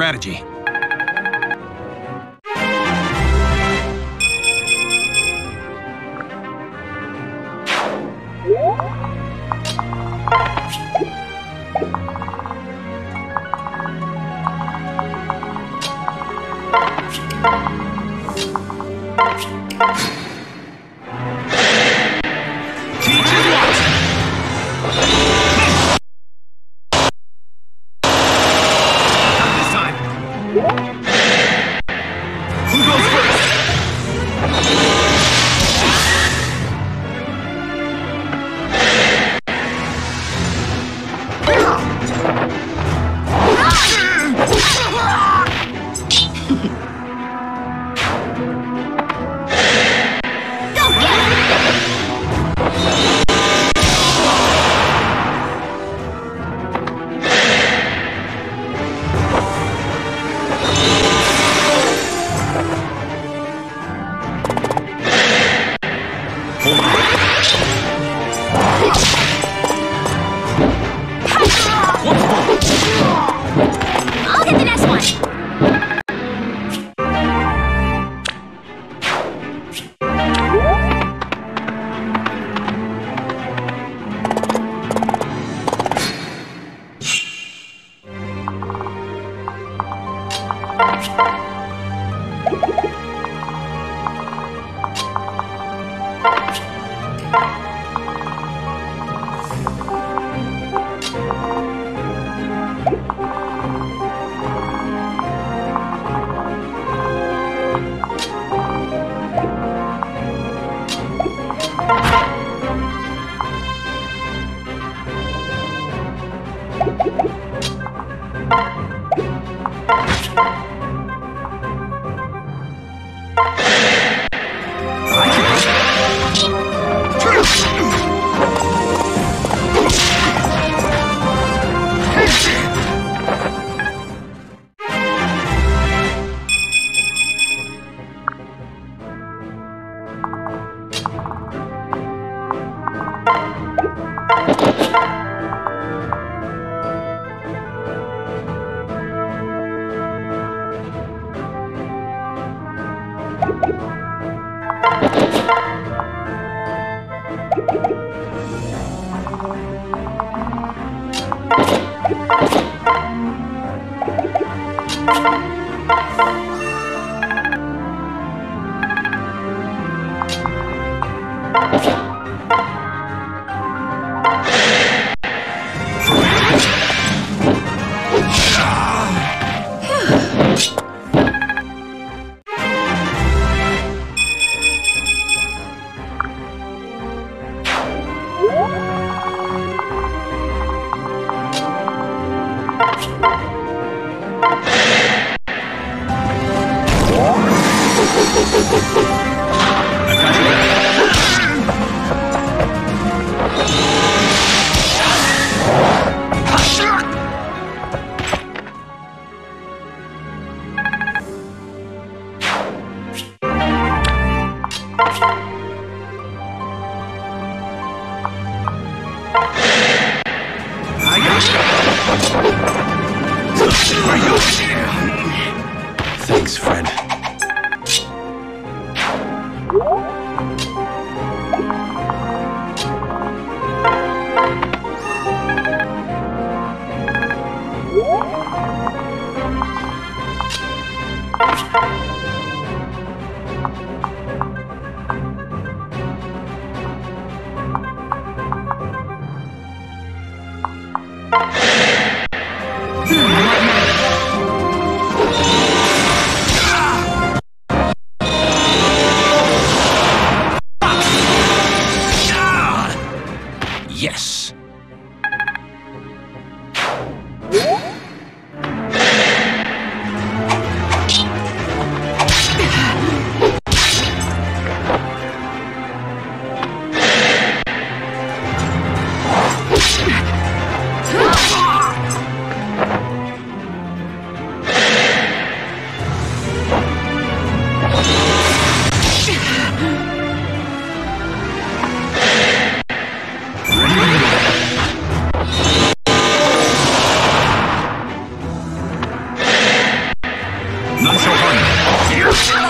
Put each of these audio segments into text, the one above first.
Strategy. Hard. Teachers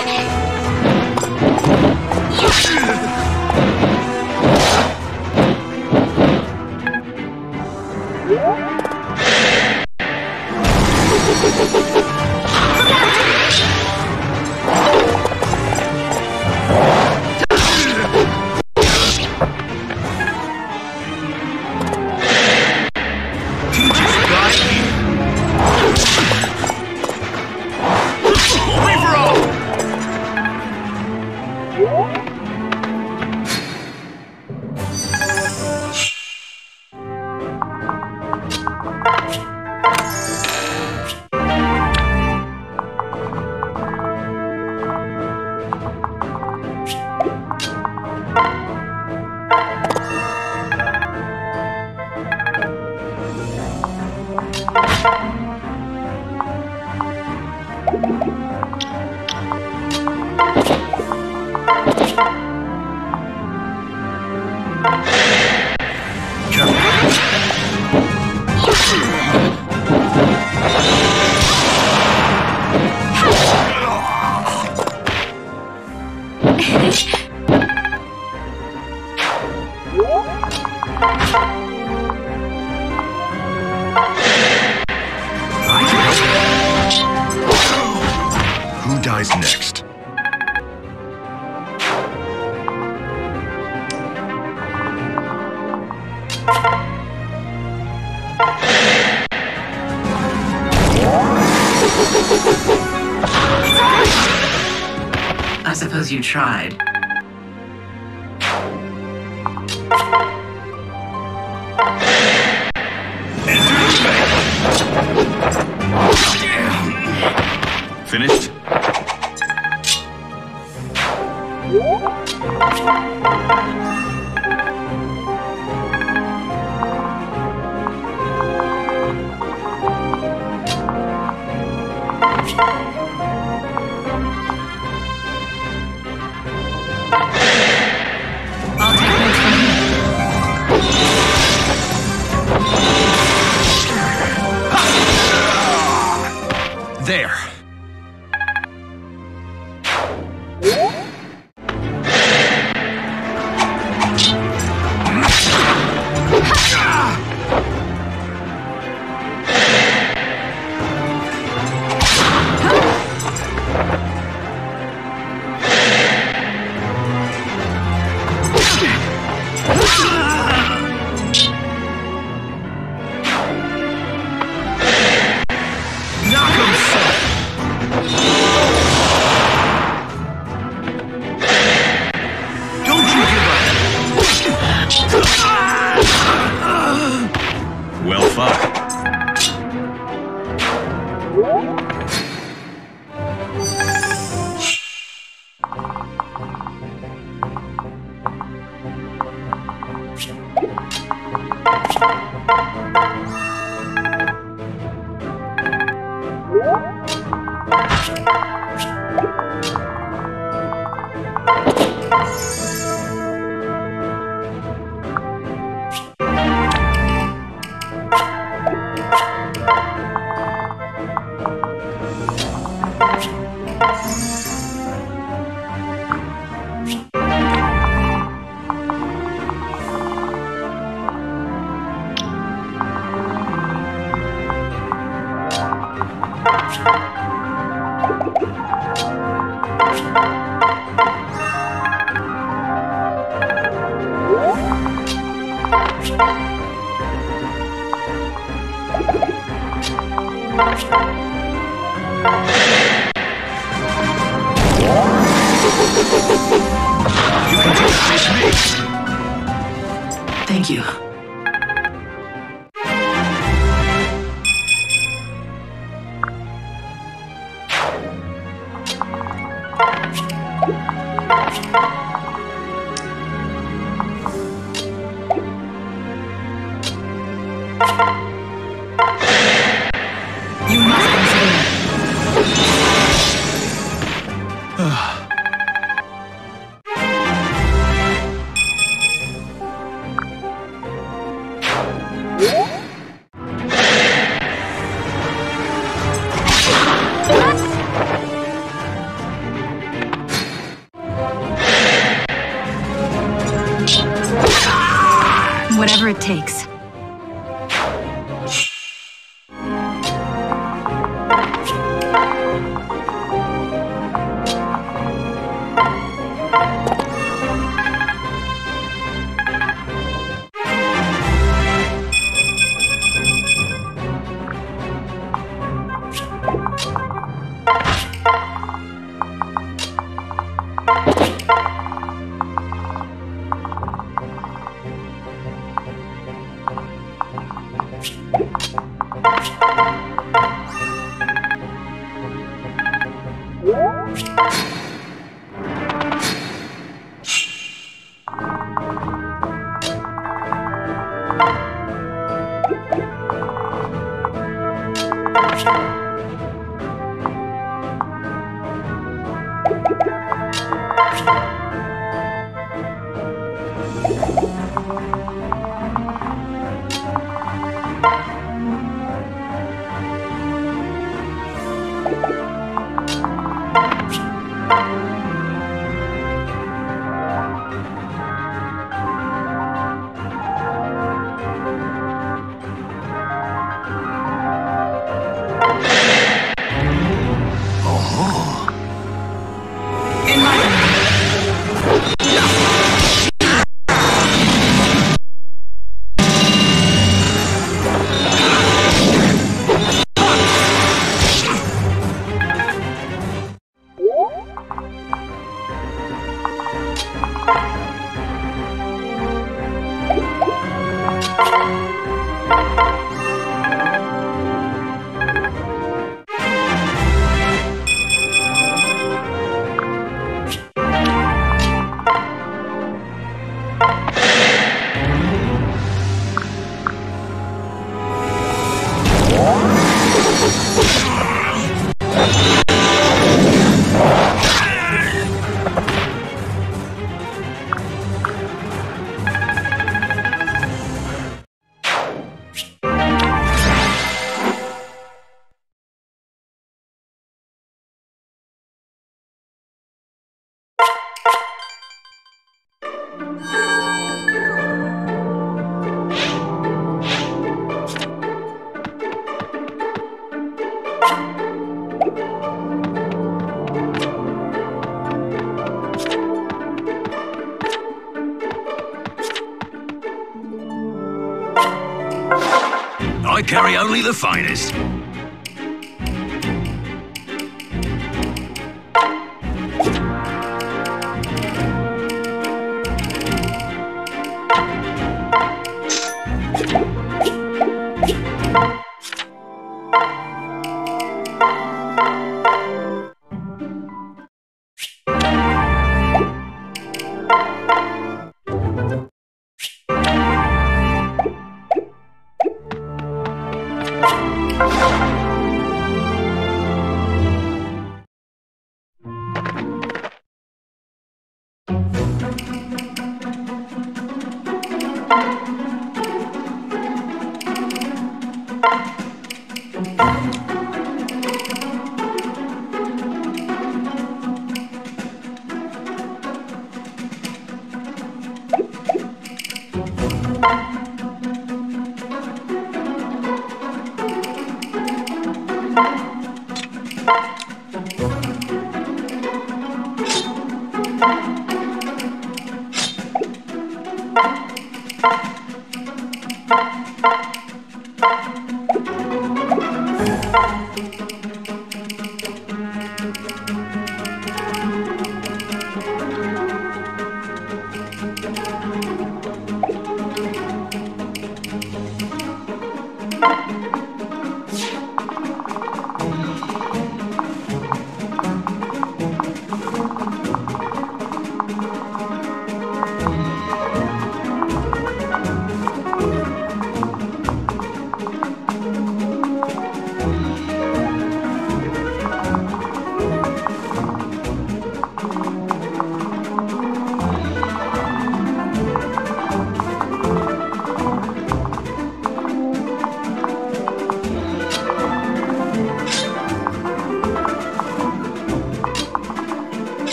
I'll Thank you. Only the finest. México.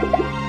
Vanish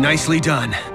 Nicely done.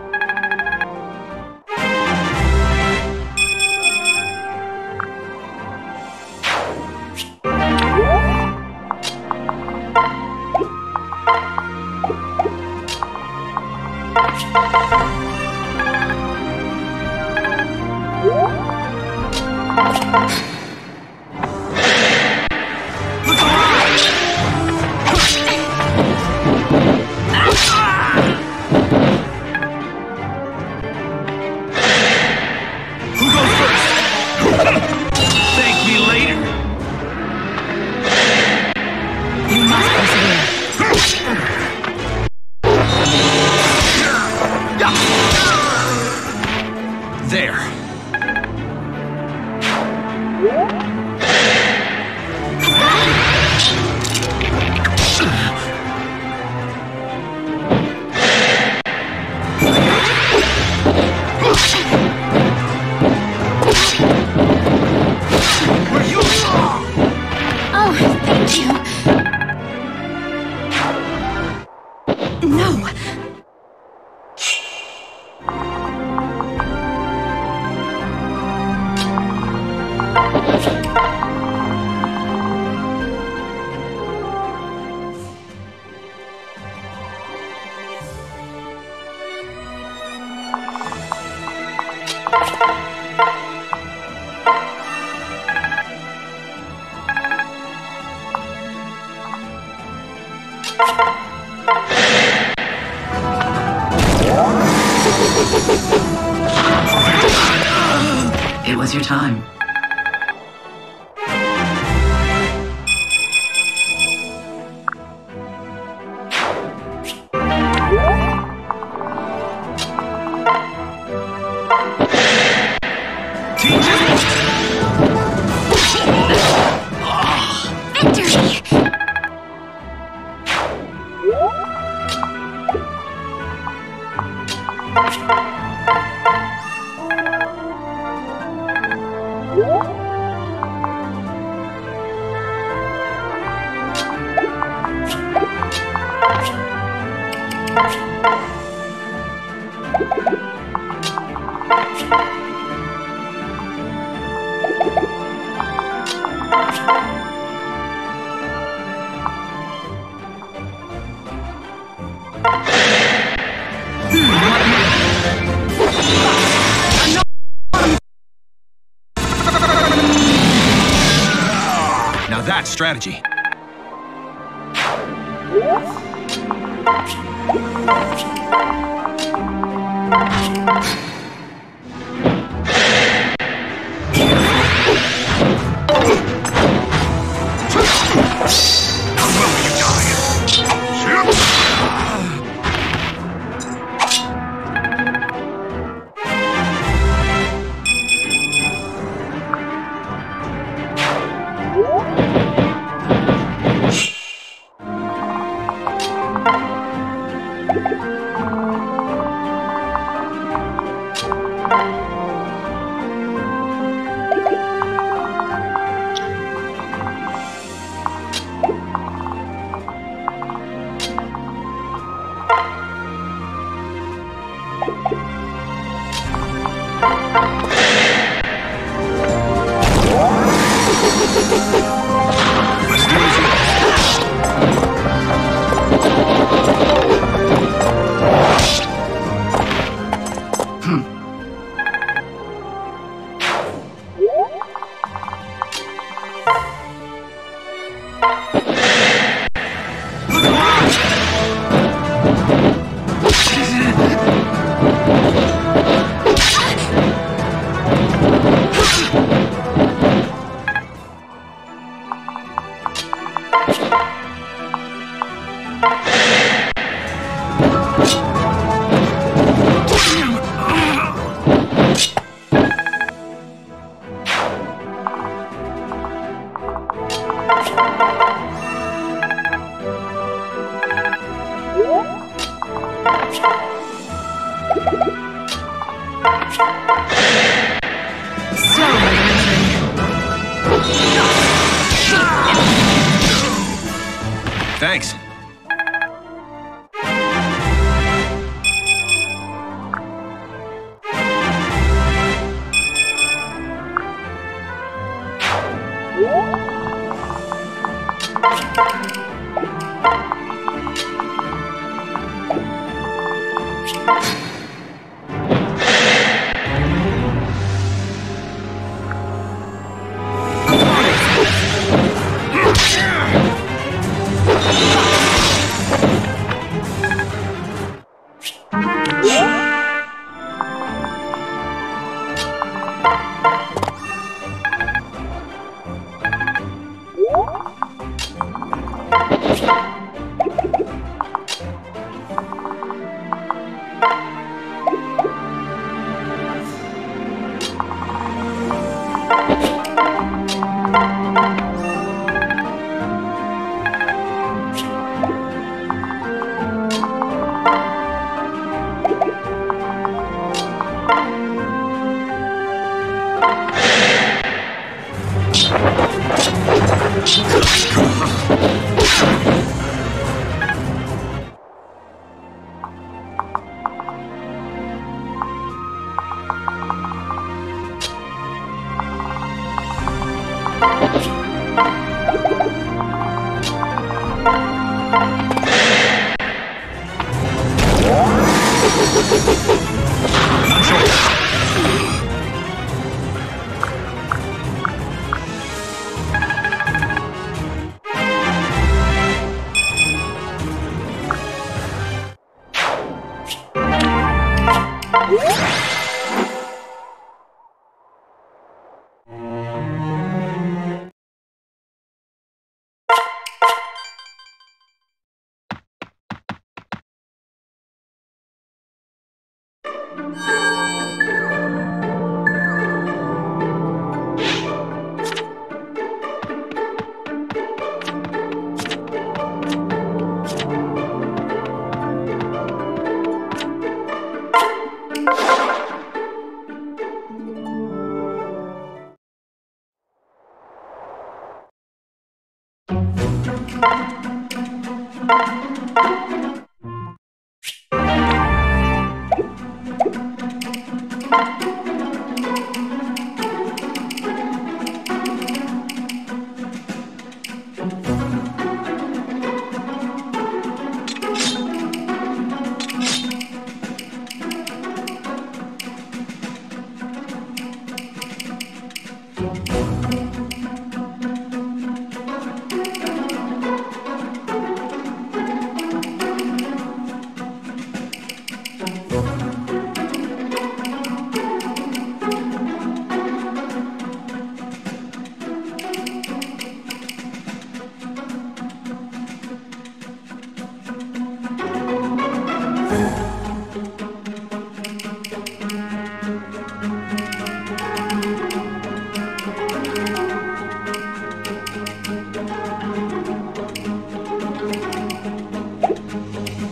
Oh, strategy. どっち?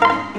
you